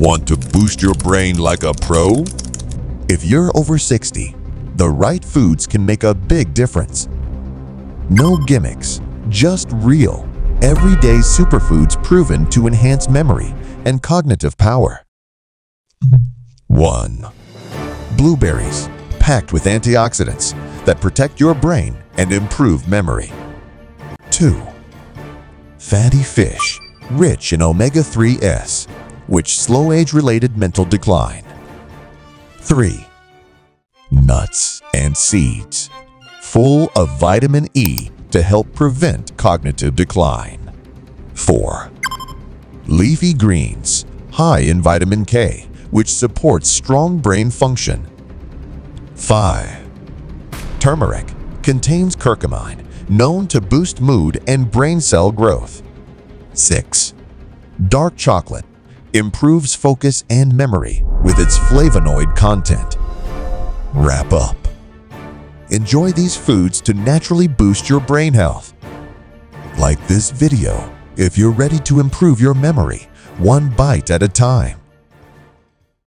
Want to boost your brain like a pro? If you're over 60, the right foods can make a big difference. No gimmicks, just real, everyday superfoods proven to enhance memory and cognitive power. 1. Blueberries, packed with antioxidants that protect your brain and improve memory. 2. Fatty fish, rich in omega-3s, which slow age-related mental decline. 3. Nuts and seeds, full of vitamin E to help prevent cognitive decline. 4. Leafy greens, high in vitamin K, which supports strong brain function. 5. Turmeric contains curcumin, known to boost mood and brain cell growth. 6. Dark chocolate improves focus and memory with its flavonoid content. Wrap up. Enjoy these foods to naturally boost your brain health. Like this video if you're ready to improve your memory one bite at a time.